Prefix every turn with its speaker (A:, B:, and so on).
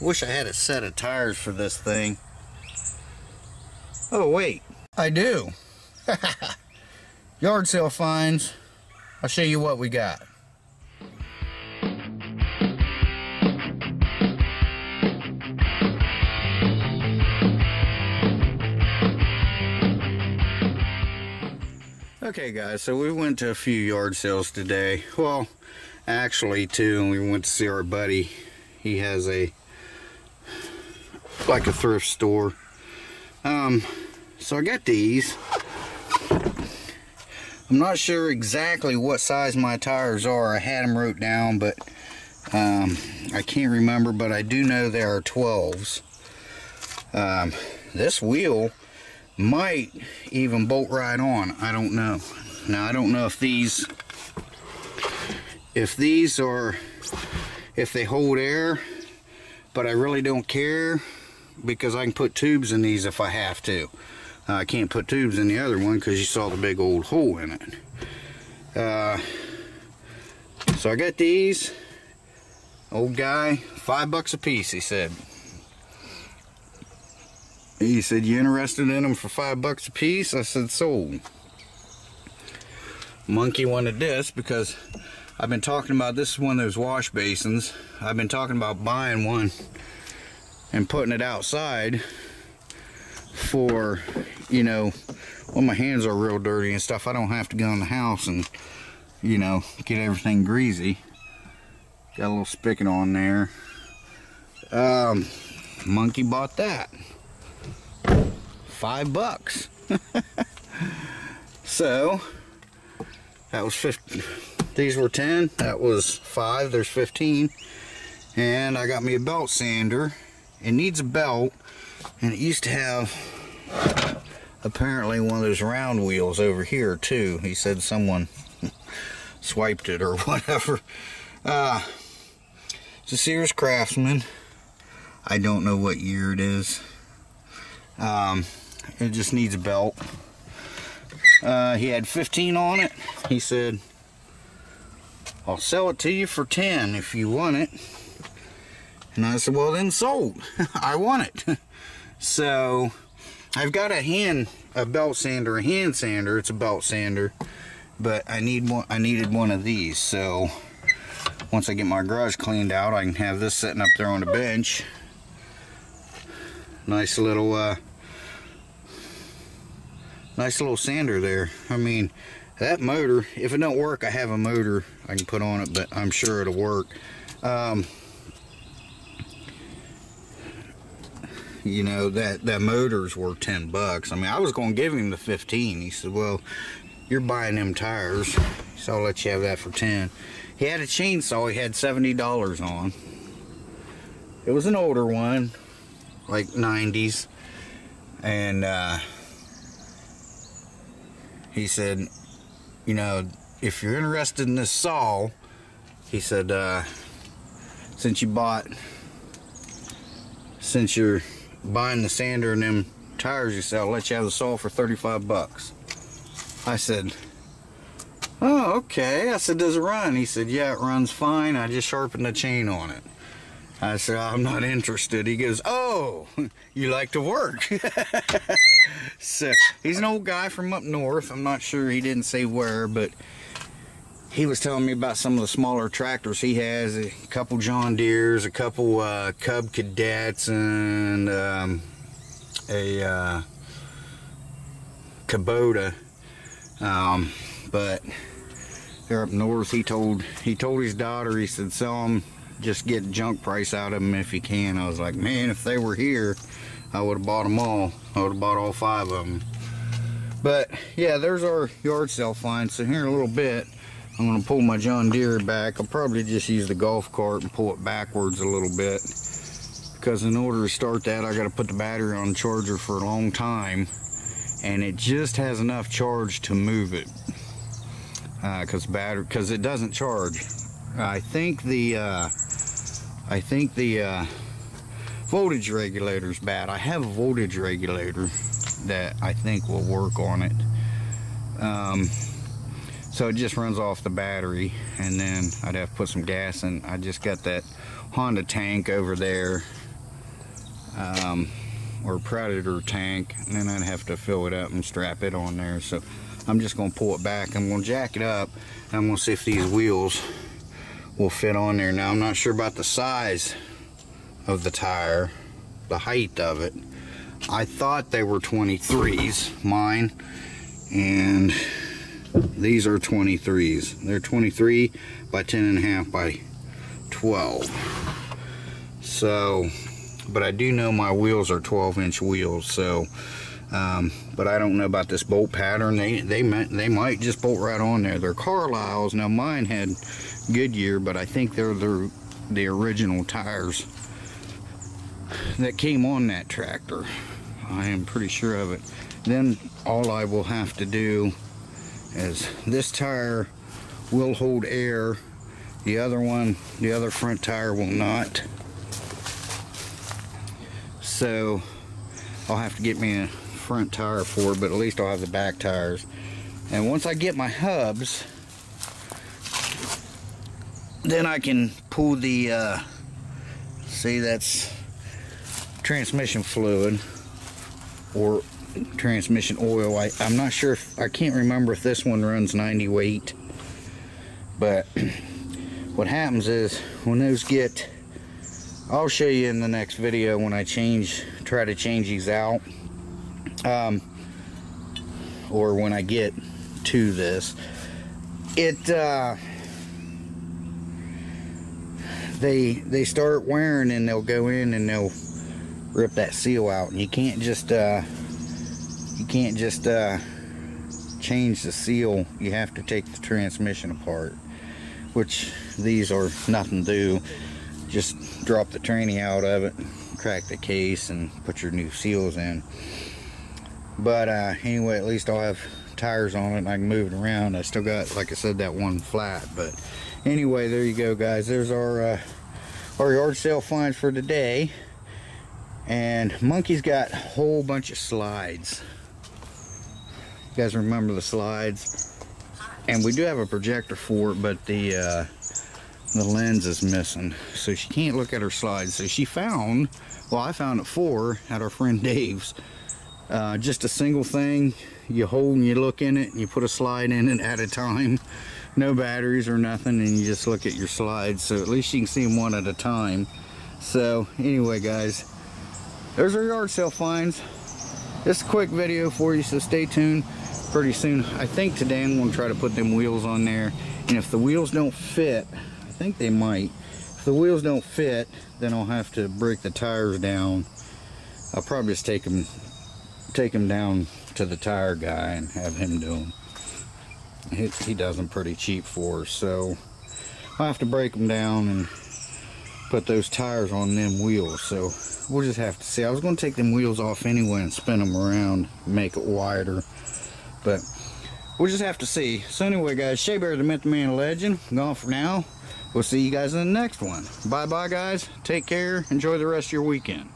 A: Wish I had a set of tires for this thing. Oh, wait. I do. Yard sale finds. I'll show you what we got. Okay guys, so we went to a few yard sales today. Well, actually two, and we went to see our buddy. He has a, like a thrift store. Um, so I got these. I'm not sure exactly what size my tires are. I had them wrote down, but um, I can't remember, but I do know they are 12s. Um, this wheel might even bolt right on. I don't know. Now, I don't know if these, if these are, if they hold air, but I really don't care because I can put tubes in these if I have to. Uh, I can't put tubes in the other one because you saw the big old hole in it. Uh, so I got these. Old guy, five bucks a piece, he said. He said, you interested in them for five bucks a piece? I said, sold. Monkey wanted this because I've been talking about, this is one of those wash basins. I've been talking about buying one and putting it outside for, you know, when my hands are real dirty and stuff, I don't have to go in the house and, you know, get everything greasy. Got a little spigot on there. Um, monkey bought that five bucks. so that was 50. These were 10. That was five. There's 15. And I got me a belt sander. It needs a belt. And it used to have apparently one of those round wheels over here too. He said someone swiped it or whatever. Uh, it's a Sears Craftsman. I don't know what year it is. Um, it just needs a belt. Uh, he had 15 on it. He said, I'll sell it to you for 10 if you want it. And I said, well then sold. I want it. so I've got a hand, a belt sander, a hand sander. It's a belt sander, but I need one. I needed one of these. So once I get my garage cleaned out, I can have this sitting up there on the bench. Nice little uh, nice little sander there. I mean, that motor, if it don't work, I have a motor I can put on it, but I'm sure it'll work. Um, you know, that, that motor's worth 10 bucks. I mean, I was going to give him the 15. He said, well, you're buying them tires, so I'll let you have that for 10. He had a chainsaw he had $70 on. It was an older one, like 90s. And, uh, he said, you know, if you're interested in this saw, he said, uh, since you bought, since you're buying the sander and them tires you sell, I'll let you have the saw for 35 bucks. I said, oh, okay. I said, does it run? He said, yeah, it runs fine. I just sharpened the chain on it. I said, I'm not interested. He goes, oh, you like to work. so he's an old guy from up north. I'm not sure he didn't say where, but he was telling me about some of the smaller tractors he has. A couple John Deeres, a couple uh, Cub Cadets, and um, a uh, Kubota. Um, but they're up north. He told he told his daughter. He said, "Sell them." just get junk price out of them if you can. I was like, man, if they were here, I would have bought them all. I would have bought all five of them. But yeah, there's our yard sale find. So here in a little bit, I'm gonna pull my John Deere back. I'll probably just use the golf cart and pull it backwards a little bit. Because in order to start that, I gotta put the battery on the charger for a long time. And it just has enough charge to move it. Because uh, battery, because it doesn't charge. I think the uh, I think the uh, voltage regulator is bad. I have a voltage regulator that I think will work on it. Um, so it just runs off the battery and then I'd have to put some gas in. I just got that Honda tank over there um, or Predator tank, and then I'd have to fill it up and strap it on there. So I'm just gonna pull it back. I'm gonna jack it up. I'm gonna see if these wheels will fit on there. Now I'm not sure about the size of the tire, the height of it. I thought they were 23s, mine, and these are 23s. They're 23 by 10 and a half by 12. So, but I do know my wheels are 12 inch wheels, so, um, but I don't know about this bolt pattern. They, they, might, they might just bolt right on there. They're Carlisle's. Now mine had Goodyear, but I think they're the, the original tires that came on that tractor. I am pretty sure of it. Then all I will have to do is this tire will hold air. The other one, the other front tire will not. So I'll have to get me a front tire for it, but at least I'll have the back tires. And once I get my hubs, then I can pull the, uh, see that's transmission fluid or transmission oil. I, I'm not sure if, I can't remember if this one runs 90 weight, but what happens is when those get, I'll show you in the next video when I change, try to change these out, um, or when I get to this, it, uh, they, they start wearing and they'll go in and they'll rip that seal out and you can't just uh, you can't just uh, change the seal. You have to take the transmission apart which these are nothing to do. Just drop the tranny out of it crack the case and put your new seals in. But uh, anyway at least I'll have tires on it and I can move it around. I still got like I said that one flat. But anyway there you go guys. There's our uh, our yard sale finds for today. And Monkey's got a whole bunch of slides. You guys remember the slides? And we do have a projector for it, but the uh, the lens is missing. So she can't look at her slides. So she found, well I found it for at our friend Dave's. Uh, just a single thing. You hold and you look in it and you put a slide in it at a time. No batteries or nothing and you just look at your slides. So at least you can see them one at a time. So anyway guys, there's our yard sale finds. Just a quick video for you, so stay tuned. Pretty soon, I think today I'm gonna try to put them wheels on there. And if the wheels don't fit, I think they might. If the wheels don't fit, then I'll have to break the tires down. I'll probably just take them, take them down to the tire guy and have him do them. He, he does them pretty cheap for us, so I'll have to break them down and put those tires on them wheels. So we'll just have to see. I was going to take them wheels off anyway and spin them around, make it wider. But we'll just have to see. So anyway, guys, Shabear, the Myth Man Legend, gone for now. We'll see you guys in the next one. Bye-bye, guys. Take care. Enjoy the rest of your weekend.